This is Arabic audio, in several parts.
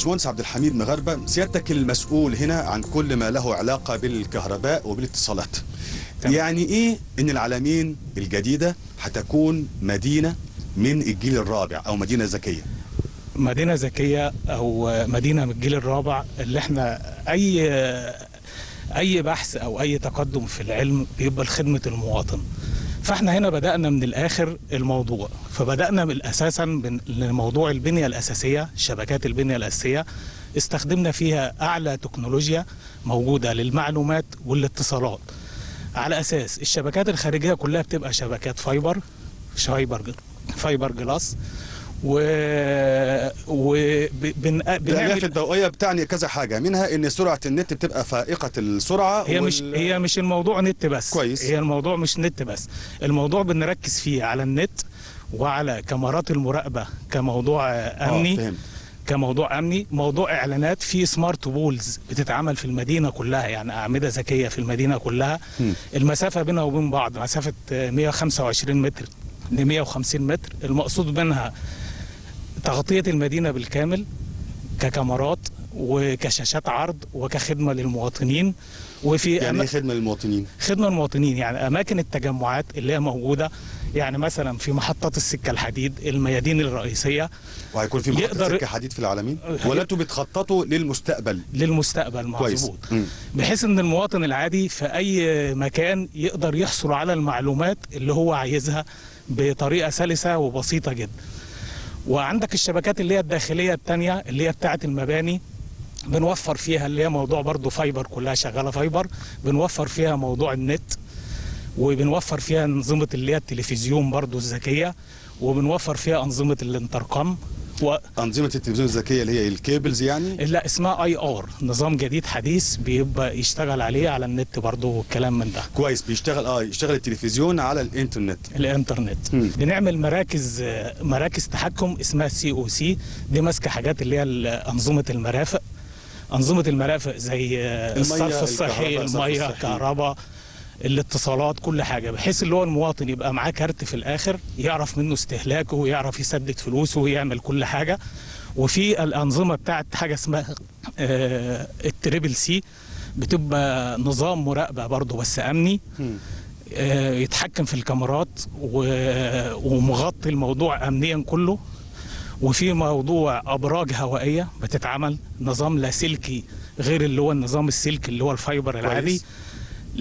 باشمهندس عبد الحميد مغاربه سيادتك المسؤول هنا عن كل ما له علاقة بالكهرباء وبالاتصالات. تمام. يعني إيه إن العلمين الجديدة هتكون مدينة من الجيل الرابع أو مدينة ذكية؟ مدينة ذكية أو مدينة من الجيل الرابع اللي إحنا أي أي بحث أو أي تقدم في العلم بيبقى لخدمة المواطن. فاحنا هنا بدأنا من الآخر الموضوع. فبدأنا من أساسا من موضوع البنية الأساسية شبكات البنية الأساسية. استخدمنا فيها أعلى تكنولوجيا موجودة للمعلومات والاتصالات. على أساس الشبكات الخارجية كلها بتبقى شبكات fiber fiber fiberglass. و وبن... الالياف الضوئية بتعني كذا حاجة منها إن سرعة النت بتبقى فائقة السرعة هي مش هي مش الموضوع نت بس كويس. هي الموضوع مش نت بس الموضوع بنركز فيه على النت وعلى كاميرات المراقبة كموضوع أمني آه فهمت. كموضوع أمني موضوع إعلانات في سمارت بولز بتتعمل في المدينة كلها يعني أعمدة ذكية في المدينة كلها م. المسافة بينها وبين بعض مسافة 125 متر ل 150 متر المقصود منها تغطية المدينة بالكامل ككاميرات وكشاشات عرض وكخدمة للمواطنين. وفي يعني إيه أما- خدمة للمواطنين؟ خدمة للمواطنين يعني أماكن التجمعات اللي هي موجودة يعني مثلا في محطات السكة الحديد الميادين الرئيسية. وهيكون في محطة يقدر- سكة حديد في العالمين؟ هي- ولا أنتوا بتخططوا للمستقبل؟ للمستقبل مظبوط. بحيث إن المواطن العادي في أي مكان يقدر يحصل على المعلومات اللي هو عايزها بطريقة سلسة وبسيطة جدا. وعندك الشبكات اللي هي الداخلية التانية اللي هي بتاعة المباني بنوفر فيها اللي هي موضوع برضو fiber كلها شغالة fiber بنوفر فيها موضوع النت وبنوفر فيها أنظمة اللي هي التلفزيون برضو الذكية وبنوفر فيها أنظمة الانتركم و... أنظمة التلفزيون الذكية اللي هي ال cables يعني؟ لا اسمها IR نظام جديد حديث بيبقى يشتغل عليه على النت برضو والكلام من ده. كويس بيشتغل آه يشتغل التلفزيون على الإنترنت. الإنترنت. مم. بنعمل مراكز مراكز تحكم اسمها COC دي ماسكة حاجات اللي هي أنظمة المرافق. أنظمة المرافق زي الصرف الصحي المية. الكهرباء. الاتصالات كل حاجة بحيث اللي هو المواطن يبقى معاه كارت في الآخر يعرف منه استهلاكه ويعرف يسدد فلوسه ويعمل كل حاجة. وفي الأنظمة بتاعت حاجة اسمها آه، ال triple C بتبقى نظام مراقبة برضه بس أمني. آه، يتحكم في الكاميرات ومغطي الموضوع امنيا كله. وفي موضوع أبراج هوائية بتتعمل نظام لاسلكي غير اللي هو النظام السلكي اللي هو ال fiber العادي. ل-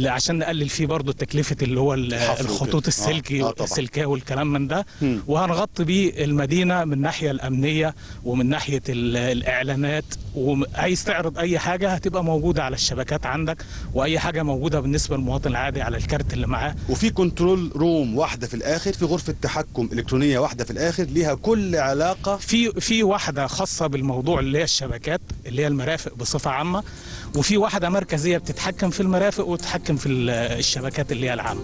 عشان نقلل فيه برضو تكلفة اللي هو الخطوط وكده. السلكي آه، آه، طبعاً. السلكية والكلام من ده. وهنغطي بيه المدينة من الناحية الأمنية ومن ناحية ال- الإعلانات وعايز تعرض أي حاجة هتبقى موجودة على الشبكات عندك وأي حاجة موجودة بالنسبة للمواطن العادي على الكارت اللي معاه. وفي كنترول روم واحدة في الآخر في غرفة تحكم إلكترونية واحدة في الآخر ليها كل علاقة. في في واحدة خاصة بالموضوع اللي هي الشبكات اللي هي المرافق بصفة عامة وفي واحدة مركزية بتتحكم في المرافق وتتحكم في ال- الشبكات اللي هي العامة.